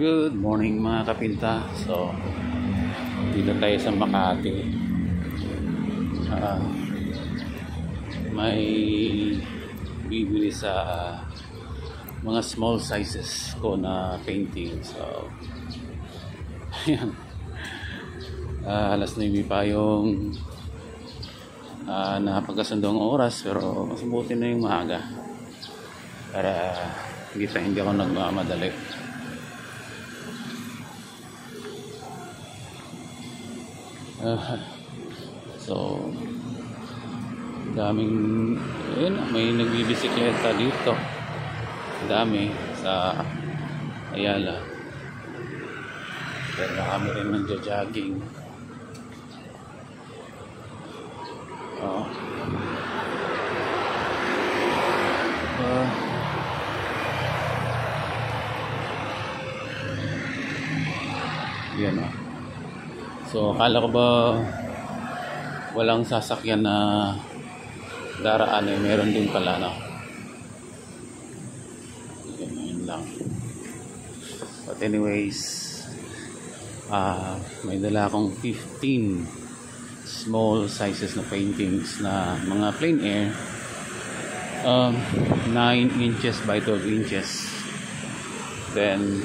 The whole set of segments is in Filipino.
Good morning mga kapinta. So, dito tayo sa Makati. Ah, may bibili sa mga small sizes ko na painting. So, ayan. Ah, alas 9 pa yung uh, napagkasundong oras pero mas buti na yung maaga para hindi pa hindi ako nagmamadali uh, so daming yun, may nagbibisikleta dito. Dami sa Ayala. Pero kami rin nagja-jogging oh uh, yan oh So, akala ko ba walang sasakyan na daraan eh. Meron din pala, no? Yun, yun lang. But anyways, uh, may dala akong 15 small sizes na paintings na mga plain air. Um, 9 inches by 12 inches. Then,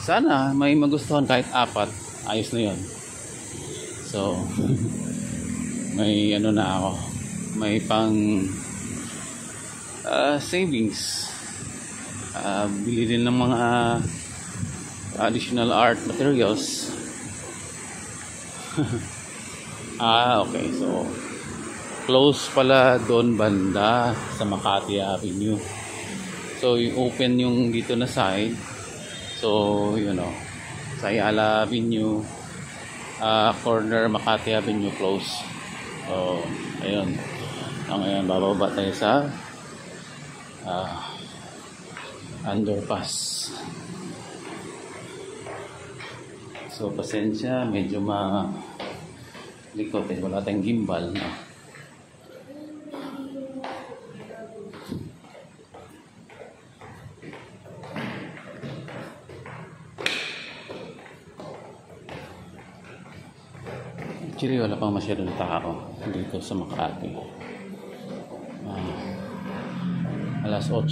sana may magustuhan kahit apat ayos na yon so may ano na ako. May pang uh, savings. Uh, bili din ng mga additional art materials. Ah okay. So close pala doon banda sa Makati Avenue. So yung open yung dito na side. So you know sa Ayala Avenue uh, corner Makati Avenue close. So ayun. So, ngayon bababa tayo sa uh, underpass. So pasensya medyo ma likot eh wala tayong gimbal no? Actually, wala pang masyadong tao dito sa Makati. Ah, alas 8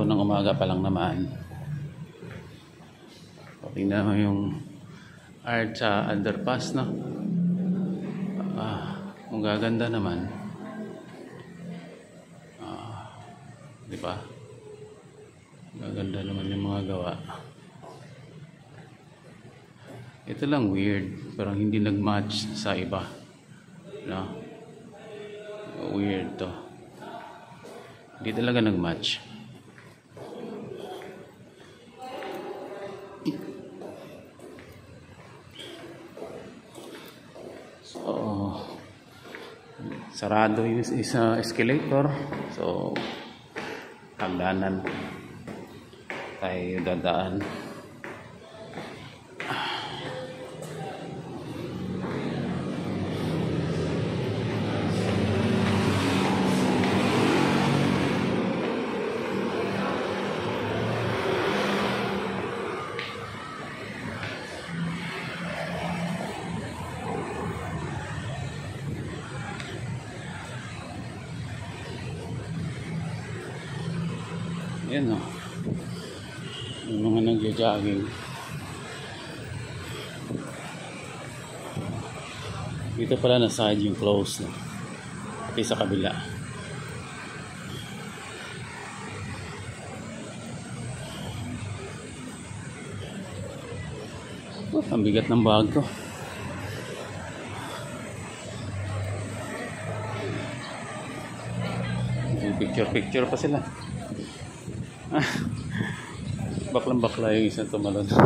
ng umaga pa lang naman. Tingnan mo yung art sa underpass, no? Ah, ang gaganda naman. Ah, di ba? Gaganda naman yung mga gawa. Ito lang weird, parang hindi nag-match sa iba. No? Weird to. Hindi talaga nag-match. So, sarado yung isa escalator. So, hagdanan tayo dadaan. Yan o. Yung mga nagja-jogging. Dito pala na side yung close. No? Pati sa kabila. Oh, ang bigat ng bag ko. Picture picture pa sila. Baklang bakla yung isang tumalon. So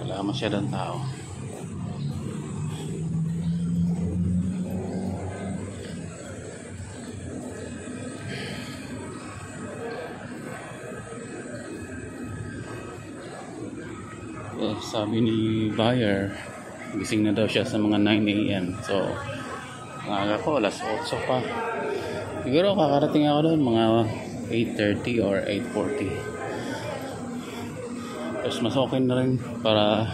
wala masyadong tao sabi ni buyer, gising na daw siya sa mga 9 a.m. So, maaga ko, alas 8 pa. Siguro kakarating ako doon mga 8.30 or 8.40. Tapos mas okay na rin para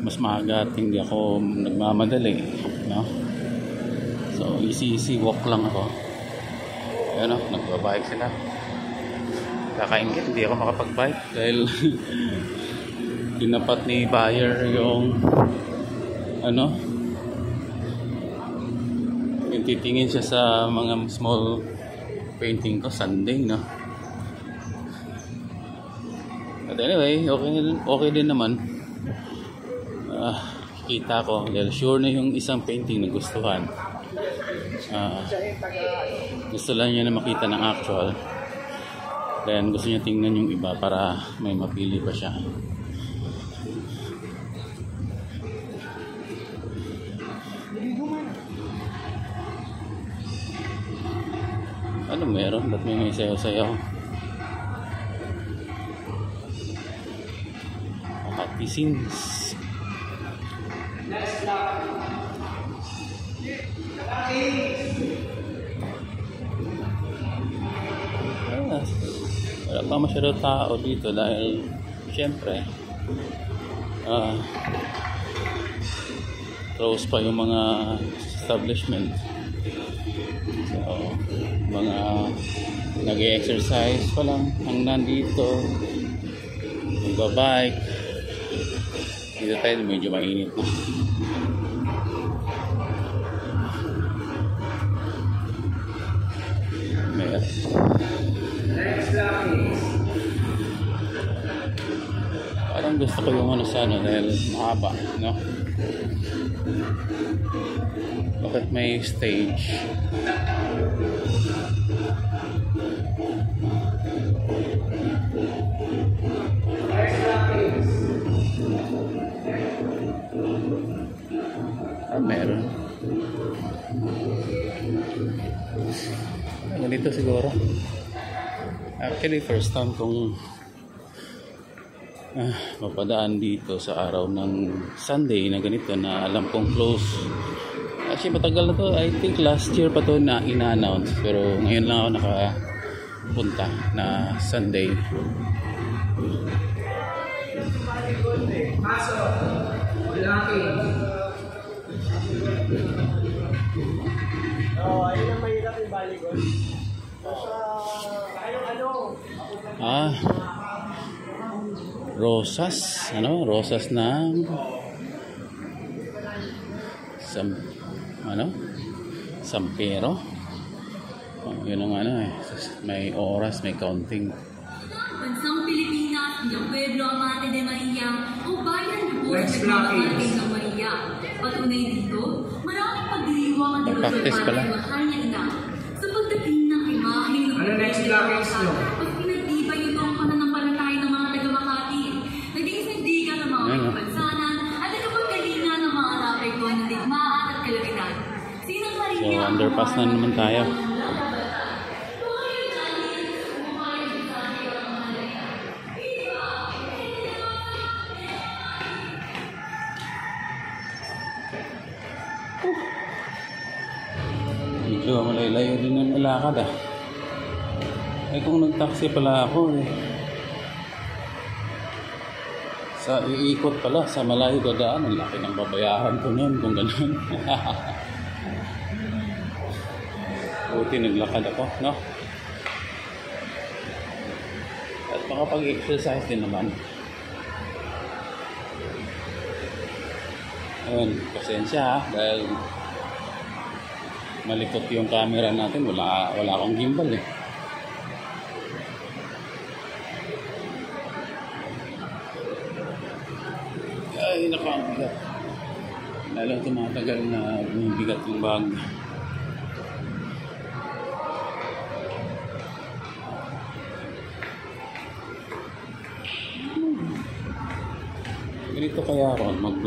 mas maaga at hindi ako nagmamadali. No? So, easy easy walk lang ako. Ayan o, nagbabike sila. Kakaingit, hindi ako makapag-bike. Dahil dinapat ni buyer yung ano yung titingin siya sa mga small painting ko Sunday no? But anyway okay, okay din naman. Ah, kita ko dahil sure na yung isang painting na gustuhan. Ah, gusto lang niya na makita ng actual then gusto niya tingnan yung iba para may mapili pa siya ano meron? Ba't may may sayaw-sayaw? Scenes. Wala masyado tao dito dahil syempre ah close pa yung mga establishment. So mga nag-exercise pa lang ang nandito magbabike. Dito tayo medyo mainit na. Meron. Parang gusto ko yung ano sa ano dahil mahaba, no? Bakit may stage? Ah, meron. Ganito siguro. Actually, first time kong ah, mapadaan dito sa araw ng Sunday na ganito na alam kong close. Actually, matagal na to. I think last year pa to na ina-announce. Pero ngayon lang ako nakapunta na Sunday. Oo, ayun ang mahirap yung volleyball. Sa, ayun ano, Ah, rosas. Ano? Rosas ng Sam, ano? Sampero. Oh, yun ang ano eh. May oras, may counting. Bansang Pilipinas, ng Pueblo Amate de Maria o bayan ng it. Amate ng Maria. Patunay dito, maraming pagdiriwang ang pala. sa mahal niya ina. Sa pagdating ng imahe ng Ano next block is na naman tayo. Medyo malayo din ang lakad ah. Eh kung nag-taxi pala ako eh. Sa iikot pala, sa malayo dadaan, ang laki ng babayaran ko noon kung ganun. Buti naglakad ako, no? At makapag-exercise din naman. Ayun, pasensya ha, dahil malikot yung camera natin, wala, wala akong gimbal eh. Ay, naku, ang bigat. Lalo tumatagal na bumibigat yung bag.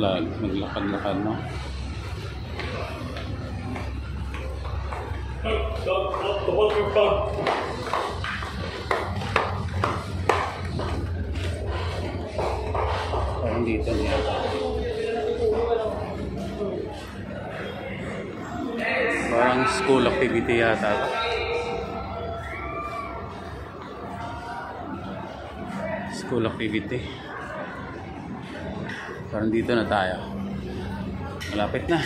Mag-vlog, maglakad-lakad, no? dito niya. Parang school activity yata. School activity. Parang dito na tayo. Malapit na.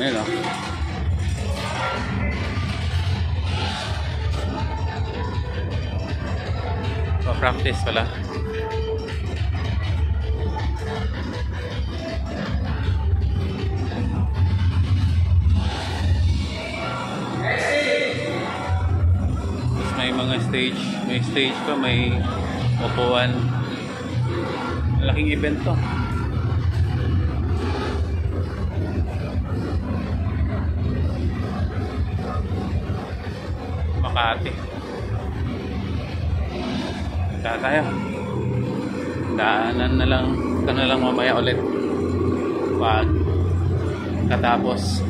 Ayan o. Pa-practice pala. May stage pa, may upuan. Malaking event to. Makati. Kaya tayo. Daanan na lang, ka na lang mamaya ulit. Pag katapos.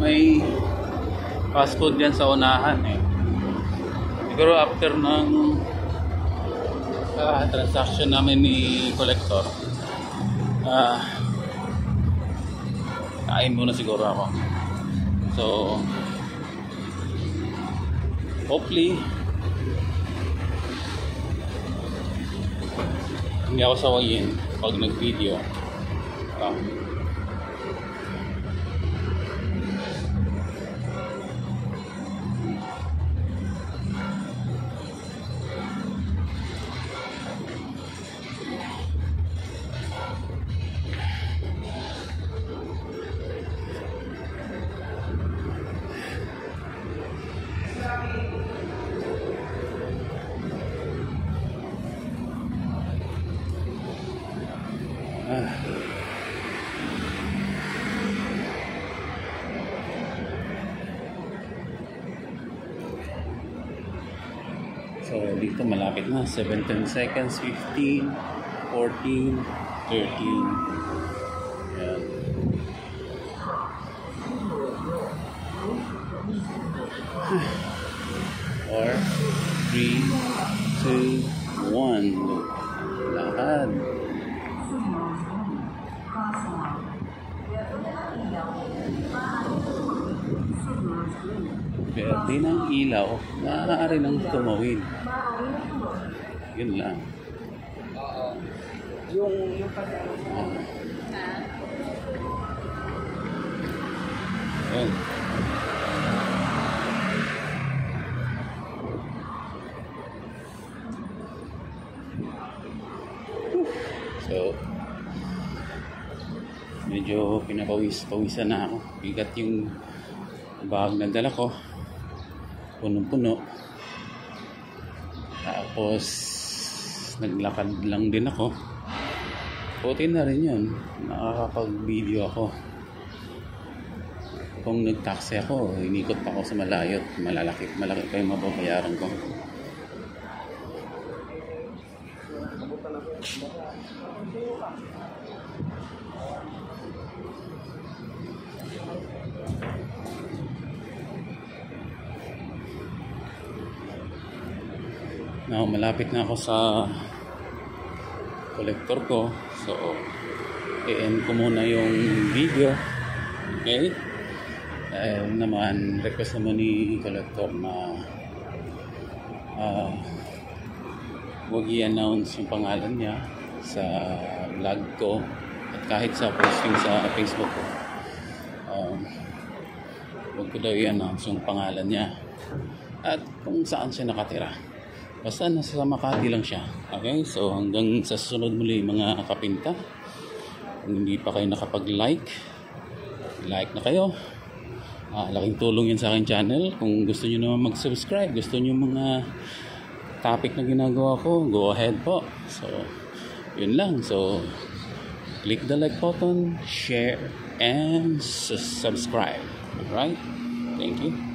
May fast food yan sa unahan eh. Siguro after ng ah, transaction namin ni collector, ah, kain muna siguro ako. So, hopefully, hindi ako sawayin pag nag-video. Um, So, malapit na. 17 seconds, 15, 14, 13. Yan. Or, 3, 2, 1. Lakad. Pwede ng ilaw, maaari nang tumawid. Yun lang. Yung, yung pag. Yun. So, medyo pinapawis-pawisan na ako. Bigat yung bag na dala ko. Punong-puno. Tapos, naglakad lang din ako. Puti na rin yun. Nakakapag-video ako. Kung nag-taxi ako, inikot pa ako sa malayo. Malalaki, malaki pa yung mababayaran ko. Malapit na ako sa collector ko. So, i-end ko muna yung video. Okay? Dahil naman, request naman ni collector na ah huwag i-announce yung pangalan niya sa vlog ko at kahit sa posting sa Facebook ko. Um, huwag ko daw i-announce yung pangalan niya at kung saan siya nakatira. Basta nasa Makati lang siya. Okay? So hanggang sa susunod muli mga kapinta. Kung hindi pa kayo nakapag-like, like na kayo. Ah, laking tulong yan sa akin channel. Kung gusto niyo naman mag-subscribe, gusto niyo mga topic na ginagawa ko, go ahead po. So, yun lang. So, click the like button, share, and subscribe. Alright? Thank you.